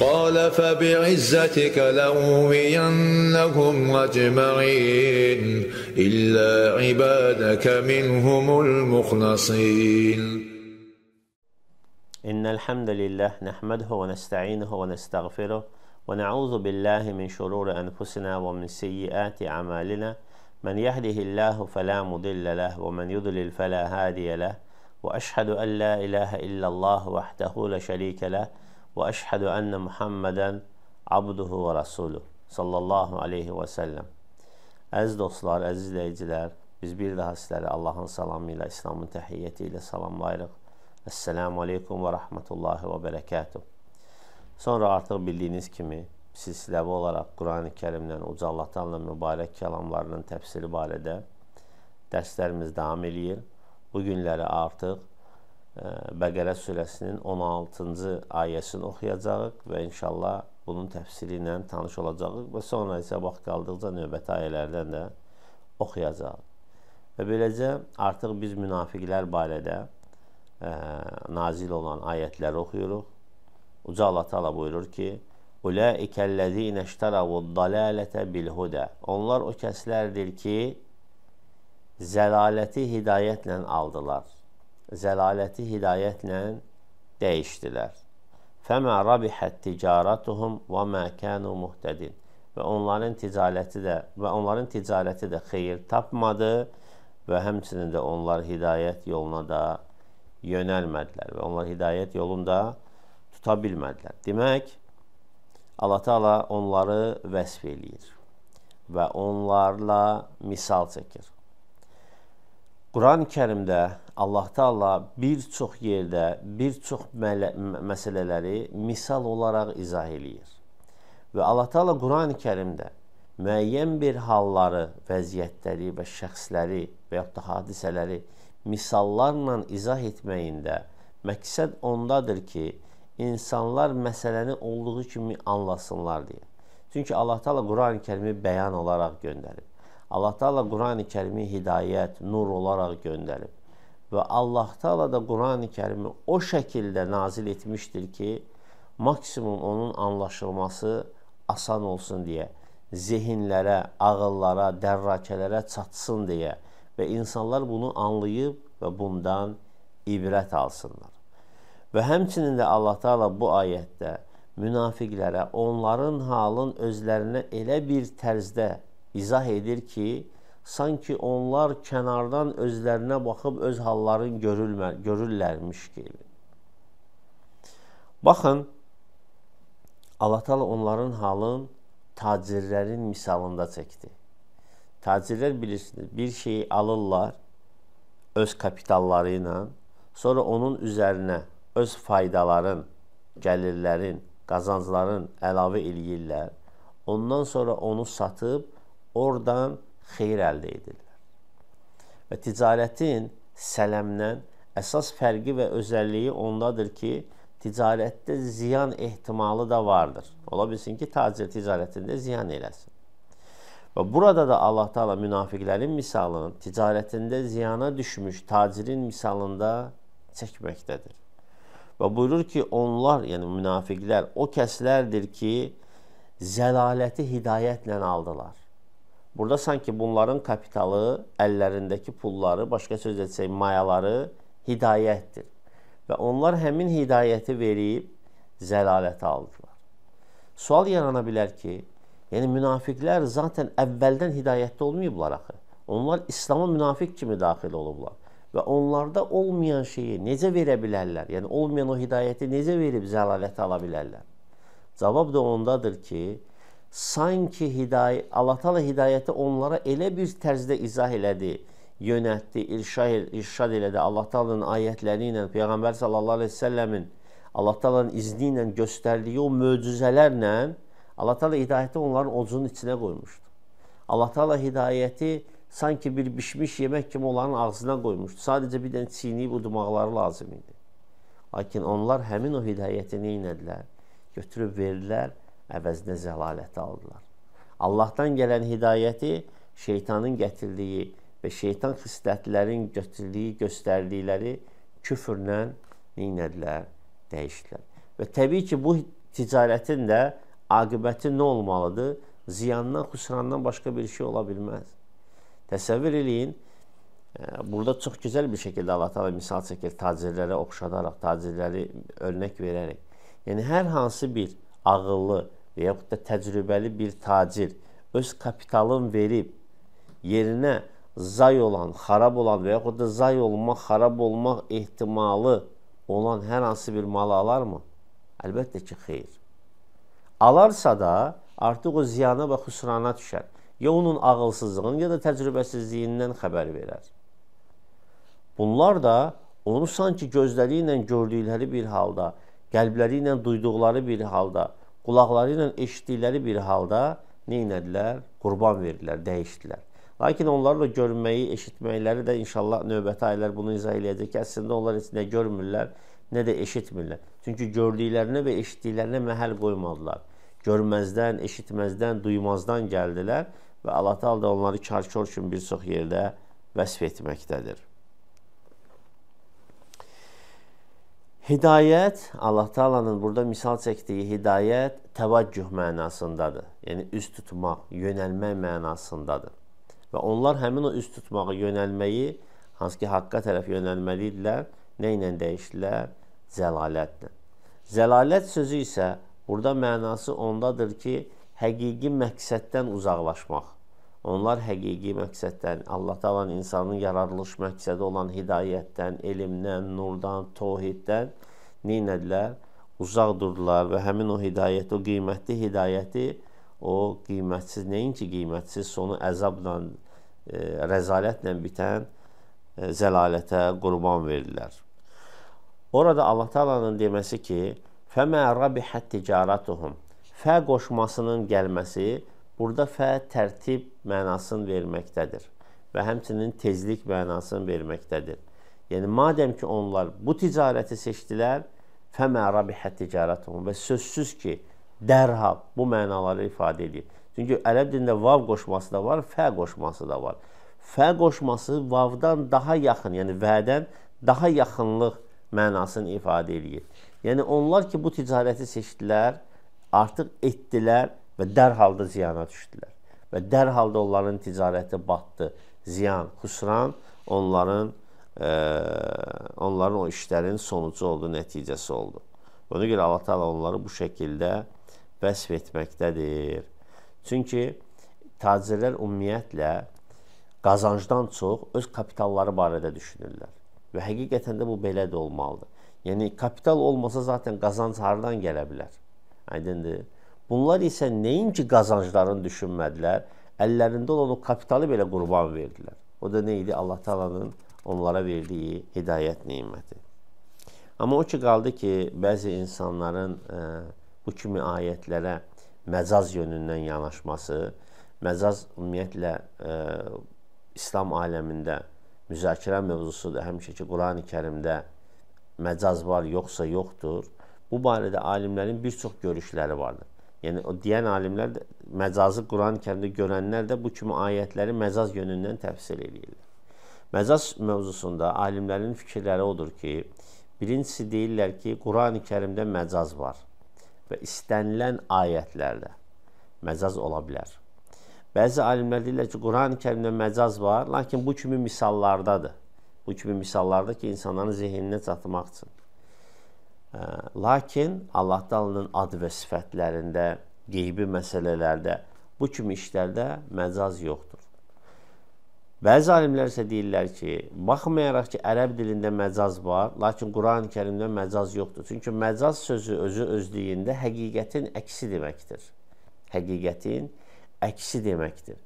قال فبعزتك لأغوينهم أجمعين إلا عبادك منهم المخلصين. إن الحمد لله نحمده ونستعينه ونستغفره ونعوذ بالله من شرور أنفسنا ومن سيئات أعمالنا. من يهده الله فلا مضل له ومن يضلل فلا هادي له. وأشهد أن لا إله إلا الله وحده لا شريك له وأشهد أن محمدا عبده ورسوله sallallahu aleyhi və səlləm. Əziz dostlar, əziz izləyicilər, biz bir daha sizləri Allahın salamı ilə, İslamın təhiyyəti ilə salamlayırıq. Əssəlamu aleykum və rəhmətullahi və bərəkətuh. Sonra artıq bildiyiniz kimi silsiləvi olaraq Qurani Kərimdən Uca Allahdanla mübarək kəlamlarının təfsiri barədə dərslərimiz davam edir. Bu günləri artıq ə, Bəqərə surəsinin 16-cı ayəsini oxuyacağıq və inşallah bunun təfsiri ilə tanış olacağıq və sonra isə vaxt qaldıqca növbəti ayələrdən də oxuyacağıq. Və beləcə artıq biz münafiqlər barədə ə, nazil olan ayətləri oxuyuruq. Uca Allah Taala buyurur ki: "Ulaikellezine iştaravu'd-dalalete bil-huda." Onlar o kəslərdir ki, zəlaləti hidayətlə aldılar. Zəlaləti hidayətlə dəyişdilər. Fəmə rabihət ticaratuhum və mə kənu muhtədin. Və onların ticarəti də və onların ticarəti də xeyir tapmadı və həmçinin də onlar hidayət yoluna da yönəlmədilər və onlar hidayət yolunda tuta bilmədilər. Demək, Allah Taala onları vəsf eləyir və onlarla misal çəkir. Quran-ı Kərimdə Allah Taala bir çox yerdə bir çox məsələləri misal olaraq izah eləyir. Və Allah Taala Quran-ı Kərimdə müəyyən bir halları, vəziyyətləri və şəxsləri və yaxud da hadisələri misallarla izah etməyində məqsəd ondadır ki, insanlar məsələni olduğu kimi anlasınlar deyə. Çünki Allah Taala Quran-ı Kərimi bəyan olaraq göndərib. Allah Taala Qurani Kərimi hidayət, nur olaraq göndərib. Və Allah Taala da Qurani Kərimi o şəkildə nazil etmişdir ki, maksimum onun anlaşılması asan olsun deyə, zehinlərə, ağıllara, dərrakələrə çatsın deyə və insanlar bunu anlayıb və bundan ibrət alsınlar. Və həmçinin də Allah Taala bu ayətdə münafiqlərə onların halın özlərinə elə bir tərzdə izah edir ki, sanki onlar kənardan özlərinə baxıb öz hallarını görülmə, görürlərmiş kimi. Baxın, Allah Taala onların halın tacirlərin misalında çəkdi. Tacirlər bilirsiniz, bir şeyi alırlar öz kapitalları ilə, sonra onun üzərinə öz faydaların, gəlirlərin, qazancların əlavə eləyirlər. Ondan sonra onu satıb oradan xeyir əldə edirlər. Və ticarətin sələmdən əsas fərqi və özəlliyi ondadır ki, ticarətdə ziyan ehtimalı da vardır. Ola bilsin ki, tacir ticarətində ziyan eləsin. Və burada da Allah Taala münafiqlərin misalını ticarətində ziyana düşmüş tacirin misalında çəkməkdədir. Və buyurur ki, onlar, yəni münafiqlər o kəslərdir ki, zəlaləti hidayətlə aldılar. Burada sanki bunların kapitalı, əllərindəki pulları, başqa sözlə desək, mayaları hidayətdir. Və onlar həmin hidayəti verib zəlalət aldılar. Sual yarana bilər ki, yəni münafiqlər zaten əvvəldən hidayətdə olmayıblar axı. Onlar İslam'a münafiq kimi daxil olublar. Və onlarda olmayan şeyi necə verə bilərlər? Yəni olmayan o hidayəti necə verib zəlalət ala bilərlər? Cavab da ondadır ki, sanki hidayə, Allah Taala hidayəti onlara elə bir tərzdə izah elədi, yönətdi, irşad, irşad elədi. Allah Taala'nın ayətləri ilə Peyğəmbər sallallahu əleyhi və səlləmin Allah Taala'nın izni ilə göstərdiyi o möcüzələrlə Allah Taala hidayəti onların ocunun içinə qoymuşdu. Allah Taala hidayəti sanki bir bişmiş yemək kimi onların ağzına qoymuşdu. Sadəcə bir dənə çiynəyib udmaqları lazım idi. Lakin onlar həmin o hidayəti nə etdilər? Götürüb verdilər əvəzinə zəlaləti aldılar. Allahdan gələn hidayəti şeytanın gətirdiyi və şeytan xislətlərin götürdüyü, göstərdikləri küfrlə neynədilər? Dəyişdilər. Və təbii ki, bu ticarətin də aqibəti nə olmalıdır? Ziyandan, xüsrandan başqa bir şey ola bilməz. Təsəvvür eləyin, e, burada çox gözəl bir şəkildə Allah Taala misal çəkir tacirlərə oxşadaraq, tacirləri örnək verərək. Yəni hər hansı bir ağıllı və yaxud da təcrübəli bir tacir öz kapitalın verib yerinə zay olan, xarab olan və yaxud da zay olmaq, xarab olmaq ehtimalı olan hər hansı bir malı alarmı? Əlbəttə ki, xeyr. Alarsa da artıq o ziyana və xüsrana düşər. Ya onun ağılsızlığının, ya da təcrübəsizliyindən xəbər verər. Bunlar da onu sanki gözləri ilə gördükləri bir halda, qəlbləri ilə duyduqları bir halda, qulaqları ilə eşitdikləri bir halda nə etdilər? Qurban verdilər, dəyişdilər. Lakin onlarla görməyi, eşitməkləri də inşallah növbəti aylar bunu izah eləyəcək ki, əslində onlar heç nə görmürlər, nə də eşitmirlər. Çünki gördüklərinə və eşitdiklərinə məhəl qoymadılar. Görməzdən, eşitməzdən, duymazdan gəldilər və Allah da onları kar-kor üçün bir çox yerdə vəsf etməkdədir. Hidayət, Allah Taala'nın burada misal çəkdiyi hidayət təvəccüh mənasındadır. Yəni üz tutmaq, yönəlmək mənasındadır. Və onlar həmin o üz tutmağı, yönəlməyi, hansı ki, haqqa tərəf yönəlməli idilər, nə ilə dəyişdilər? Zəlalətlə. Zəlalət sözü isə burada mənası ondadır ki, həqiqi məqsəddən uzaqlaşmaq. Onlar həqiqi məqsəddən, Allah Taala'nın insanın yaradılış məqsədi olan hidayətdən, elmdən, nurdan, təvhiddən nə etdilər? Uzaq durdular və həmin o hidayət, o qiymətli hidayəti o qiymətsiz, nəinki qiymətsiz, sonu əzabla, e, rəzalətlə bitən e, zəlalətə qurban verdilər. Orada Allah Taala'nın deməsi ki, "Fəmə rabihət ticaratuhum" fə qoşmasının gəlməsi burada fə tərtib mənasını verməkdədir və həmçinin tezlik mənasını verməkdədir. Yəni madəm ki onlar bu ticarəti seçdilər, fəmə rabihət ticaratuhum və sözsüz ki, dərhal bu mənaları ifadə edir. Çünki ərəb dilində vav qoşması da var, fə qoşması da var. Fə qoşması vavdan daha yaxın, yəni vədən daha yaxınlıq mənasını ifadə edir. Yəni onlar ki, bu ticarəti seçdilər, artıq etdilər və dərhal da ziyana düşdülər. Və dərhal da onların ticarəti batdı. Ziyan, xüsran onların e, onların o işlərin sonucu oldu, nəticəsi oldu. Ona görə Allah Taala onları bu şəkildə vəsf etməkdədir. Çünki tacirlər ümumiyyətlə qazancdan çox öz kapitalları barədə düşünürlər. Və həqiqətən də bu belə də olmalıdır. Yəni kapital olmasa zaten qazanc hardan gələ bilər? Aydındır? Bunlar isə nəinki qazanclarını düşünmədilər, əllərində olan o kapitalı belə qurban verdilər. O da nə idi? Allah Taala'nın onlara verdiyi hidayət neməti. Amma o ki qaldı ki, bəzi insanların ə, bu kimi ayətlərə məcaz yönündən yanaşması, məcaz ümumiyyətlə ə, e, İslam aləmində müzakirə mövzusudur. Həmişə ki, Qurani-Kərimdə məcaz var, yoxsa yoxdur. Bu barədə alimlərin bir çox görüşləri vardır. Yəni o deyən alimlər də məcazı Qurani-Kərimdə görənlər də bu kimi ayətləri məcaz yönündən təfsir edirlər. Məcaz mövzusunda alimlərin fikirləri odur ki, birincisi deyirlər ki, Qurani-Kərimdə məcaz var və istənilən ayətlərdə məcaz ola bilər. Bəzi alimlər deyirlər ki, Qurani-Kərimdə məcaz var, lakin bu kimi misallardadır. Bu kimi misallarda ki, insanların zehninə çatmaq üçün. Lakin Allah Taala'nın ad və sifətlərində, qeybi məsələlərdə, bu kimi işlərdə məcaz yoxdur. Bəzi alimlər isə deyirlər ki, baxmayaraq ki, ərəb dilində məcaz var, lakin Qurani-Kərimdə məcaz yoxdur. Çünki məcaz sözü özü özlüyündə həqiqətin əksi deməkdir. Həqiqətin əksi deməkdir.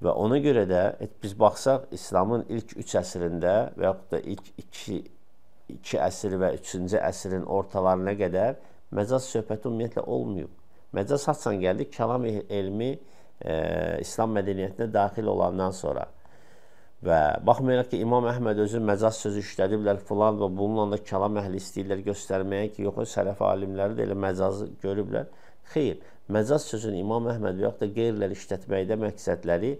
Və ona görə də biz baxsaq İslamın ilk 3 əsrində və yaxud da ilk 2 2 əsr və 3-cü əsrin ortalarına qədər məcaz söhbəti ümumiyyətlə olmayıb. Məcaz haçan gəldi? Kəlam elmi e, İslam mədəniyyətinə daxil olandan sonra və baxmayaraq ki, İmam Əhməd özü məcaz sözü işlədiblər filan və bununla da kəlam əhli istəyirlər göstərməyə ki, yox, sələf alimləri də elə məcazı görüblər. Xeyr, məcaz sözünü İmam Əhməd və yaxud da qeyriləri işlətməkdə məqsədləri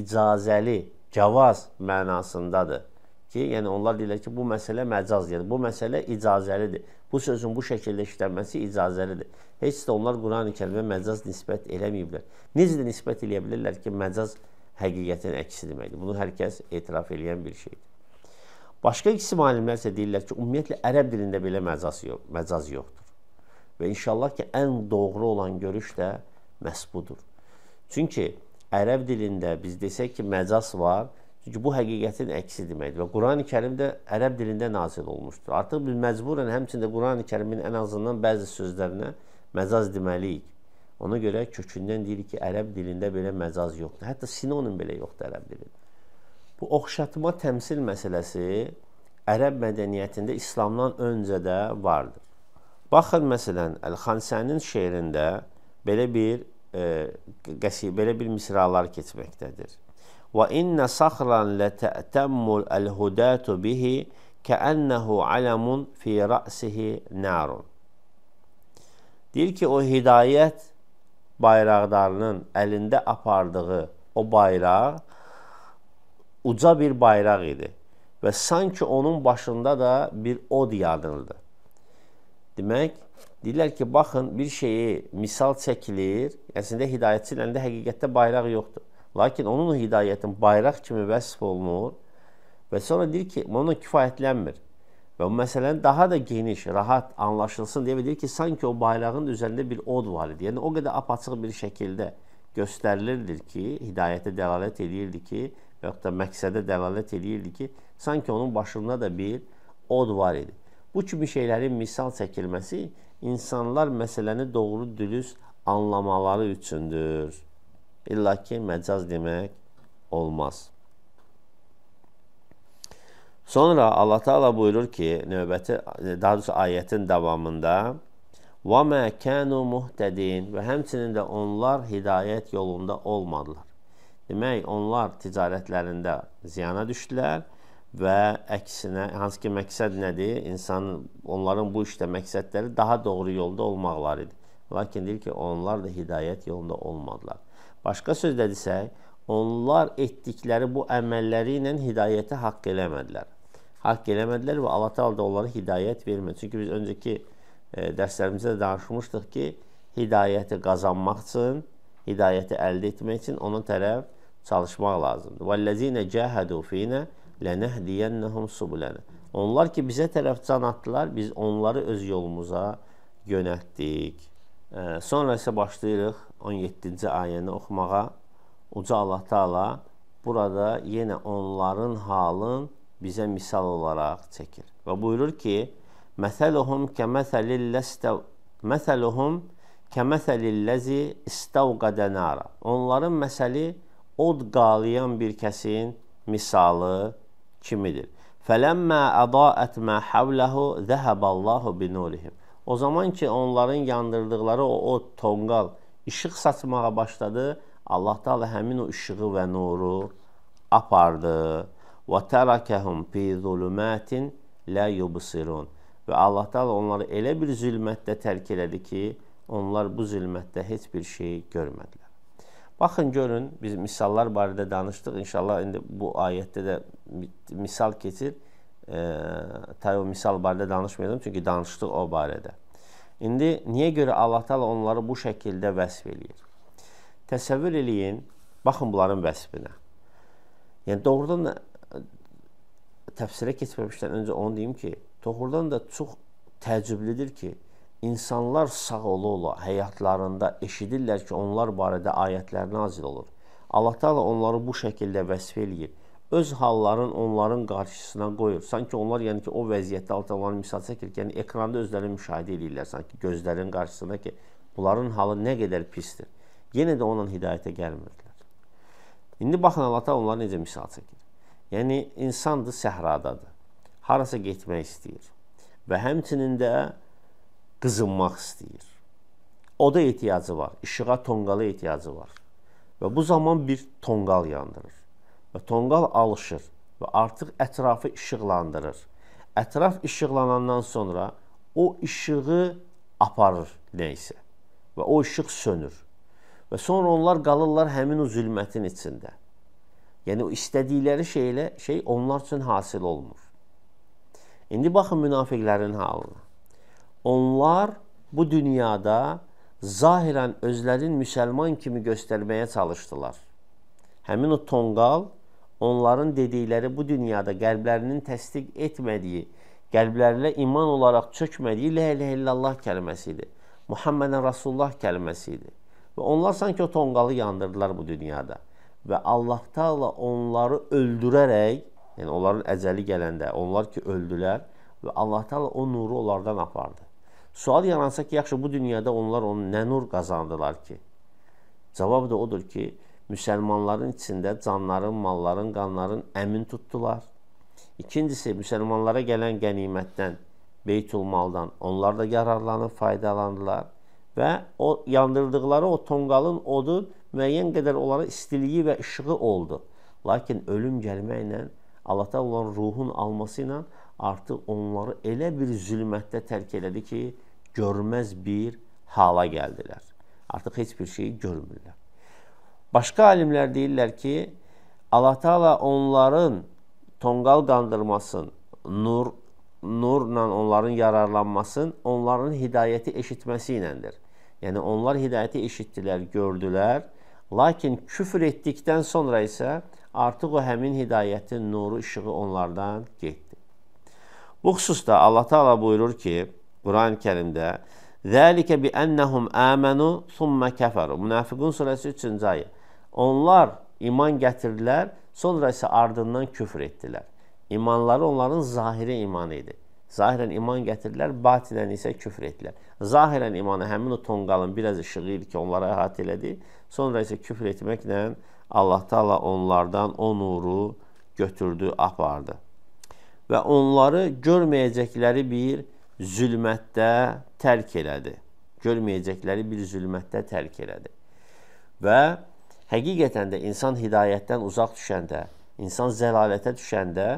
icazəli, cavaz mənasındadır. Ki, yəni onlar deyirlər ki, bu məsələ məcaz, yəni bu məsələ icazəlidir. Bu sözün bu şəkildə işlənməsi icazəlidir. Heç də onlar Quran-ı Kərimə məcaz nisbət eləməyiblər. Necə də nisbət eləyə bilirlər ki, məcaz həqiqətin əksi deməkdir. Bunu hər kəs etiraf edən bir şeydir. Başqa qism alimlər isə deyirlər ki, ümumiyyətlə ərəb dilində belə məcaz yox, məcaz yoxdur. Və inşallah ki, ən doğru olan görüş də məhz budur. Çünki ərəb dilində biz desək ki, məcaz var, çünki bu həqiqətin əksi deməkdir. Və Quran-ı Kərim də ərəb dilində nazil olmuşdur. Artıq biz məcburən həmçində Quran-ı Kərimin ən azından bəzi sözlərinə məcaz deməliyik. Ona görə kökündən deyirik ki, ərəb dilində belə məcaz yoxdur. Hətta sinonim belə yoxdur ərəb dilində. Bu oxşatma təmsil məsələsi ərəb mədəniyyətində İslamdan öncə də vardır. Baxın məsələn Əl-Xansənin şeirində belə bir e, qəsi belə bir misralar keçməkdədir. İnna saxran lata'tammul al-hudatu bihi kəənəhu alamun fi ra'sihi narun. Deyir ki, o hidayət bayraqdarının əlində apardığı o bayraq uca bir bayraq idi və sanki onun başında da bir od yanırdı. Demək, deyirlər ki, baxın, bir şeyi misal çəkilir, əslində hidayətçilərində həqiqətdə bayraq yoxdur. Lakin onun hidayətin bayraq kimi vəsf olunur və sonra deyir ki, onunla kifayətlənmir. Və bu məsələni daha da geniş, rahat anlaşılsın deyə deyir ki, sanki o bayrağın üzərində bir od var idi. Yəni o qədər apaçıq bir şəkildə göstərilirdir ki, hidayətə dəlalət edirdi ki, və yaxud da məqsədə dəlalət edirdi ki, sanki onun başında da bir od var idi. Bu kimi şeylərin misal çəkilməsi insanlar məsələni doğru dürüst anlamaları üçündür. İlla ki, məcaz demək olmaz. Sonra Allah Taala buyurur ki, növbəti daha doğrusu ayətin davamında "Və mə kanu muhtədin" və həmçinin də onlar hidayət yolunda olmadılar. Demək, onlar ticarətlərində ziyana düşdülər və əksinə, hansı ki, məqsəd nədir? İnsan, onların bu işdə məqsədləri daha doğru yolda olmaqları idi. Lakin deyir ki, onlar da hidayət yolunda olmadılar. Başqa sözlə desək, onlar etdikləri bu əməlləri ilə hidayəti haqq eləmədilər. Haqq eləmədilər və Allah Taala da onlara hidayət vermədi. Çünki biz öncəki e, dərslərimizdə danışmışdıq ki, hidayəti qazanmaq üçün, hidayəti əldə etmək üçün onun tərəf çalışmaq lazımdır. Vəllezine cahadu fina lenehdiyennahum subulana. Onlar ki bizə tərəf can atdılar, biz onları öz yolumuza yönəltdik. E, sonra isə başlayırıq 17-ci ayəni oxumağa. Uca Allah Taala burada yenə onların halın bizə misal olaraq çəkir. Və buyurur ki: "Məsəluhum kəməsəlilləstə məsəluhum kəməsəlillazi istəvqada nara." Onların məsəli od qalayan bir kəsin misalı kimidir. Fələmmə ədaət mə havləhu zəhəbəllahu binurihim. O zaman ki, onların yandırdıqları o od, tonqal işıq saçmağa başladı, Allah Taala həmin o işığı və nuru apardı. Və tərakəhum fi zulumatin la yubsirun. Və Allah Taala onları elə bir zülmətdə tərk elədi ki, onlar bu zülmətdə heç bir şey görmədilər. Baxın görün, biz misallar barədə danışdıq. İnşallah indi bu ayətdə də misal keçir. E, tay o misal barədə danışmayacağam çünki danışdıq o barədə. İndi niyə görə Allah Taala onları bu şəkildə vəsf eləyir? Təsəvvür eləyin, baxın bunların vəsfinə. Yəni doğrudan da təfsirə keçməmişdən öncə onu deyim ki, doğrudan da çox təəccüblüdür ki, insanlar sağ ola-ola həyatlarında eşidirlər ki, onlar barədə ayətlər nazil olur. Allah Taala onları bu şəkildə vəsf eləyir. Öz halların onların qarşısına qoyur. Sanki onlar yəni ki, o vəziyyətdə Taala misal çəkir ki, yəni ekranda özlərini müşahidə edirlər sanki gözlərin qarşısında ki, bunların halı nə qədər pisdir. Yenə də onunla hidayətə gəlmirdilər. İndi baxın Allah Taala onları necə misal çəkir. Yəni insandır, səhradadır. Harasa getmək istəyir. Və həmçinin də qızınmaq istəyir. Oda ehtiyacı var, işığa tonqala ehtiyacı var. Və bu zaman bir tonqal yandırır. Və tonqal alışır və artıq ətrafı işıqlandırır. Ətraf işıqlanandan sonra o işığı aparır nəysə və o işıq sönür. Və sonra onlar qalırlar həmin o zülmətin içində. Yəni o istədikləri şeylə şey onlar üçün hasil olmur. İndi baxın münafiqlərin halına. Onlar bu dünyada zahirən özlərin müsəlman kimi göstərməyə çalışdılar. Həmin o tonqal onların dedikləri bu dünyada qəlblərinin təsdiq etmədiyi, qəlblərinə iman olaraq çökmədiyi la ilahe illallah kəlməsi idi. Muhammeden Rasulullah kəlməsi idi. Və onlar sanki o tonqalı yandırdılar bu dünyada. Və Allah Taala onları öldürərək, yəni onların əcəli gələndə, onlar ki öldülər və Allah Taala o nuru onlardan apardı. Sual yaransa ki, yaxşı bu dünyada onlar onu nə nur qazandılar ki? Cavab da odur ki, müsəlmanların içində canların, malların, qanların əmin tutdular. İkincisi, müsəlmanlara gələn qənimətdən, beytulmaldan onlar da yararlanıb faydalandılar və o yandırdıqları o tonqalın odu müəyyən qədər onlara istiliyi və işığı oldu. Lakin ölüm gəlməklə Allah da onların ruhun alması ilə artıq onları elə bir zülmətdə tərk elədi ki, görməz bir hala gəldilər. Artıq heç bir şeyi görmürlər. Başqa alimlər deyirlər ki, Allah Taala onların tonqal qandırmasın, nur nurla onların yararlanmasın, onların hidayəti eşitməsi iləndir. Yəni onlar hidayəti eşitdilər, gördülər, lakin küfr etdikdən sonra isə artıq o həmin hidayətin nuru, işığı onlardan getdi. Bu xüsusda Allah Taala buyurur ki, Quran-Kərimdə: "Zəlikə bi ennehum amanu thumma kafaru." Münafiqun surəsi 3-cü ayə. Onlar iman gətirdilər, sonra isə ardından küfr etdilər. İmanları onların zahiri iman idi. Zahirən iman gətirdilər, batinən isə küfr etdilər. Zahirən imanı həmin o tonqalın biraz işığı idi ki, onlara əhatə elədi. Sonra isə küfr etməklə Allah Taala onlardan o nuru götürdü, apardı. Və onları görməyəcəkləri bir zülmətdə tərk elədi. Görməyəcəkləri bir zülmətdə tərk elədi. Və həqiqətən də insan hidayətdən uzaq düşəndə, insan zəlalətə düşəndə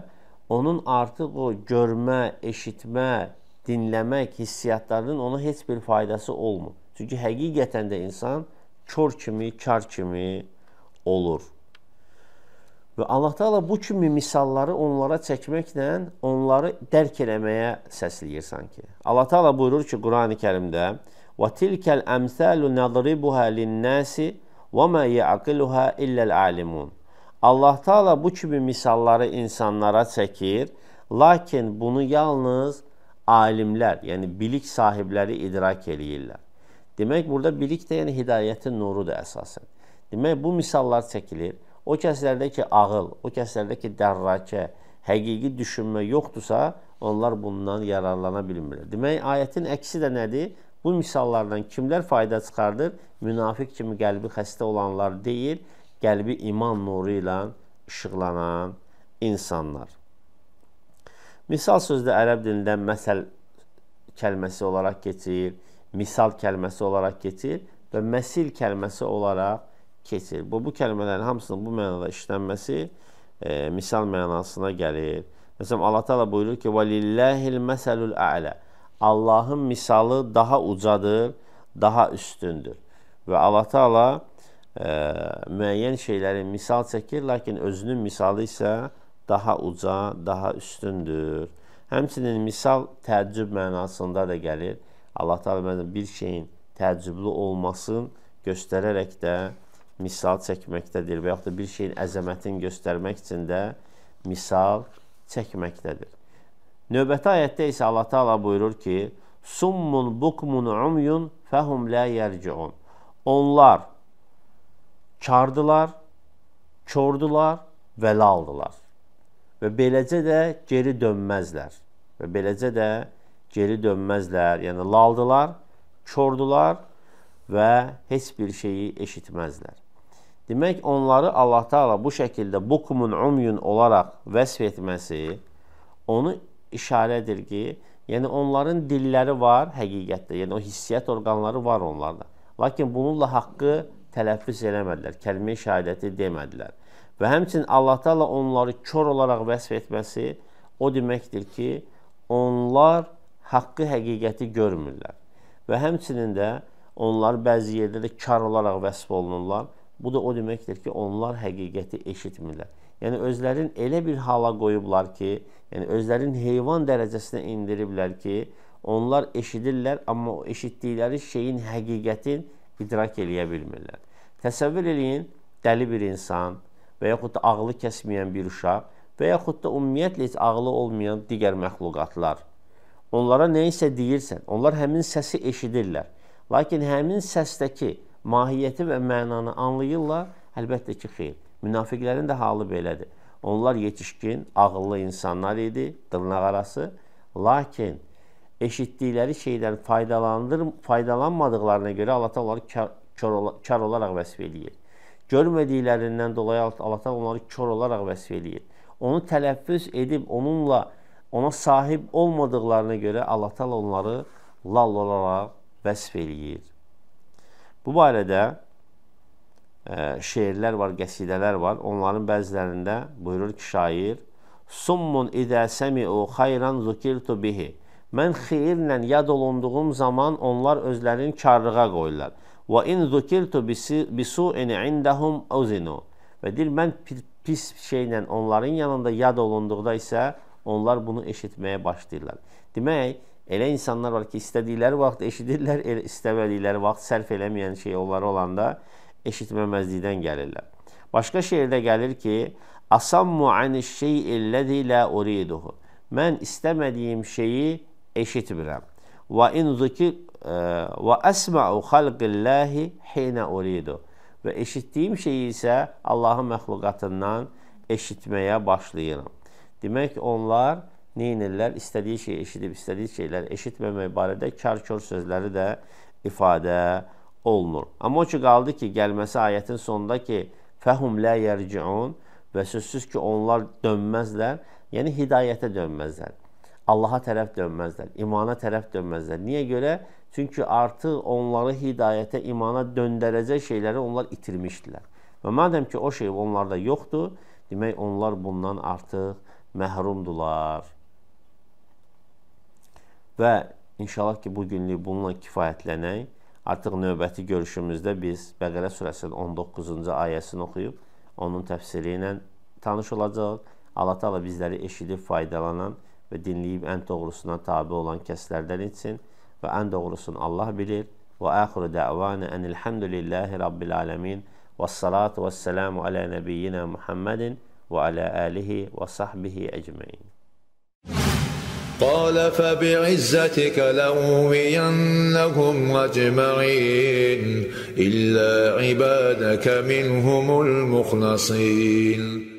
onun artıq o görmə, eşitmə, dinləmək hissiyatlarının ona heç bir faydası olmur. Çünki həqiqətən də insan kör kimi, kar kimi olur. Və Allah Taala bu kimi misalları onlara çəkməklə onları dərk eləməyə səsləyir sanki. Allah Taala buyurur ki, Qurani-Kərimdə: "Və tilkəl əmsalu nadribuha lin-nasi və ma ya'qiluha illəl-alimun." Allah Taala bu kimi misalları insanlara çəkir, lakin bunu yalnız alimlər, yəni bilik sahibləri idrak eləyirlər. Demək burada bilik də yəni hidayətin nurudur əsasən. Demək bu misallar çəkilir. O kəslərdə ki ağıl, o kəslərdə ki dərrakə, həqiqi düşünmə yoxdursa, onlar bundan yararlana bilmirlər. Demək ayətin əksi də nədir? Bu misallardan kimlər fayda çıxardır? Münafiq kimi qəlbi xəstə olanlar deyil, qəlbi iman nuru ilə işıqlanan insanlar. Misal sözdə ərəb dilində məsəl kəlməsi olaraq keçir, misal kəlməsi olaraq keçir və məsil kəlməsi olaraq keçir. Bu, bu kəlmələrin hamısının bu mənada işlənməsi e, misal mənasına gəlir. Məsələn, Allah Taala buyurur ki: "Və lillahil məsəlul a'la." Allahın misalı daha ucadır, daha üstündür. Və Allah Taala ə, müəyyən şeyləri misal çəkir, lakin özünün misalı isə daha uca, daha üstündür. Həmçinin misal təəccüb mənasında da gəlir. Allah Taala bir şeyin təəccüblü olmasın göstərərək də misal çəkməkdədir və yaxud da bir şeyin əzəmətini göstərmək üçün də misal çəkməkdədir. Növbəti ayətdə isə Allah Taala buyurur ki: "Summun bukmun umyun fəhum la yerciun." Onlar kardılar, kordular və laldılar. Və beləcə də geri dönməzlər. Və beləcə də geri dönməzlər. Yəni laldılar, kordular və heç bir şeyi eşitməzlər. Demək, onları Allah Taala bu şəkildə bukumun umyun olaraq vəsf etməsi onu işarədir ki, yəni onların dilləri var həqiqətdə, yəni o hissiyyat orqanları var onlarda. Lakin bununla haqqı tələffüz eləmədilər, kəlmə-i şəhadəti demədilər. Və həmçinin Allah Taala onları kör olaraq vəsf etməsi o deməkdir ki, onlar haqqı, həqiqəti görmürlər. Və həmçinin də onlar bəzi yerdə də kar olaraq vəsf olunurlar. Bu da o deməkdir ki, onlar həqiqəti eşitmirlər. Yəni özlərin elə bir hala qoyublar ki, yəni özlərin heyvan dərəcəsinə indiriblər ki, onlar eşidirlər, amma o eşitdikləri şeyin həqiqətin idrak eləyə bilmirlər. Təsəvvür eləyin, dəli bir insan və yaxud da ağlı kəsməyən bir uşaq və yaxud da ümumiyyətlə heç ağlı olmayan digər məxluqatlar. Onlara nə isə deyirsən, onlar həmin səsi eşidirlər. Lakin həmin səsdəki mahiyyəti və mənanı anlayırlar, əlbəttə ki, xeyr. Münafiqlərin də halı belədir. Onlar yetişkin, ağıllı insanlar idi, dırnaq arası. Lakin eşitdikləri şeydən faydalandır, faydalanmadıqlarına görə Allah onları kar, kar, kar olaraq vəsf eləyir. Görmədiklərindən dolayı Allah onları kör olaraq vəsf eləyir. Onu tələffüz edib onunla ona sahib olmadıqlarına görə Allah onları lal olaraq vəsf eləyir. Bu barədə şeirlər var, qəsidələr var. Onların bəzilərində buyurur ki, şair: "Summun idə semi'u xayran zukirtu bihi." Mən xeyirlə yad olunduğum zaman onlar özlərini karlığa qoyurlar. "Və in zukirtu bisu'in indahum uzinu." Və deyir, mən pis şeylə onların yanında yad olunduqda isə onlar bunu eşitməyə başlayırlar. Demək, elə insanlar var ki, istədikləri vaxt eşidirlər, istəmədikləri vaxt sərf eləməyən şey onlara olanda eşitməməzlikdən gəlirlər. Başqa şeirdə gəlir ki, Asammu aniş şeyilləzi la uriduhu. Mən istəmədiyim şeyi eşitmirəm. Və in zikir e, və əsma'u xalqillahi hina uridu. Və eşitdiyim şeyi isə Allahın məxluqatından eşitməyə başlayıram. Demək onlar neynirlər? İstədiyi şeyi eşidib, istədiyi şeyləri eşitməmək barədə kar-kör sözləri də ifadə olunur. Amma o ki qaldı ki, gəlməsi ayətin sonunda ki, fəhum lə yərciun və sözsüz ki, onlar dönməzlər, yəni hidayətə dönməzlər. Allaha tərəf dönməzlər, imana tərəf dönməzlər. Niyə görə? Çünki artıq onları hidayətə, imana döndərəcək şeyləri onlar itirmişdilər. Və madəm ki, o şey onlarda yoxdur, demək onlar bundan artıq məhrumdular. Və inşallah ki, bu günlük bununla kifayətlənək. Artıq növbəti görüşümüzdə biz Bəqərə surəsinin 19-cu ayəsini oxuyub onun təfsiri ilə tanış olacaq. Allah Taala bizləri eşidib faydalanan və dinləyib ən doğrusuna tabe olan kəslərdən etsin və ən doğrusunu Allah bilir. Və axiru dəvana enilhamdülillahi rabbil alamin. Vessalatu vesselamu ala nebiyyina Muhammedin və ala alihi və sahbihi ecmaîn. قال فبعزتك لأغوينهم أجمعين إلا عبادك منهم المخلصين